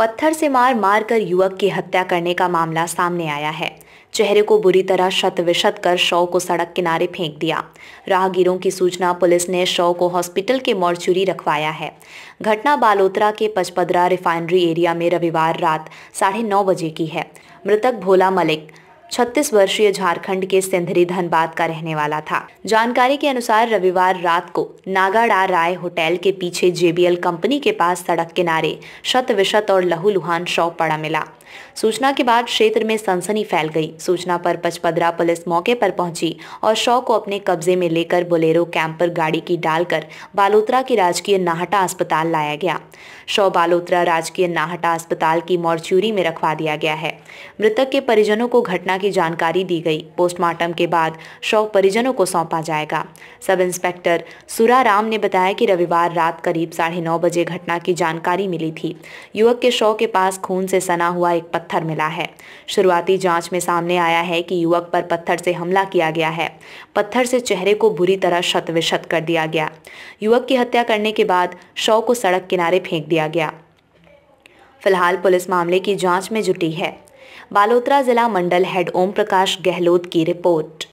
पत्थर से मार मार कर युवक की हत्या करने का मामला सामने आया है। चेहरे को बुरी तरह शत विशत कर शव को सड़क किनारे फेंक दिया। राहगीरों की सूचना पुलिस ने शव को हॉस्पिटल के मॉर्चुरी रखवाया है। घटना बालोतरा के पचपदरा रिफाइनरी एरिया में रविवार रात साढ़े नौ बजे की है। मृतक भोला मलिक छत्तीस वर्षीय झारखंड के सिंधरी धनबाद का रहने वाला था। जानकारी के अनुसार रविवार रात को नागाडा राय होटल के पीछे जेबीएल कंपनी के पास सड़क किनारे शत विशत और लहूलुहान शव पड़ा मिला। सूचना के बाद क्षेत्र में सनसनी फैल गई। सूचना पर पचपदरा पुलिस मौके पर पहुँची और शव को अपने कब्जे में लेकर बोलेरो कैंपर गाड़ी की डालकर बालोतरा के राजकीय नाहटा अस्पताल लाया गया। शव बालोतरा राजकीय नाहटा अस्पताल की मॉर्च्यूरी में रखवा दिया गया है। मृतक के परिजनों को घटना की जानकारी दी गई। पोस्टमार्टम के बाद शव परिजनों को सौंपा जाएगा। सब इंस्पेक्टर सुराराम ने बताया कि रविवार रात करीब साढ़े नौ बजे घटना की जानकारी मिली थी। युवक के शव के पास खून से सना हुआ एक पत्थर मिला है। शुरुआती जाँच में सामने आया है कि युवक पर पत्थर से हमला किया गया है। पत्थर से चेहरे को बुरी तरह शत विशत कर दिया गया। युवक की हत्या करने के बाद शव को सड़क किनारे फेंक दिया गया। फ़िलहाल पुलिस मामले की जाँच में जुटी है। बालोतरा जिला मंडल हेड ओम प्रकाश गहलोत की रिपोर्ट।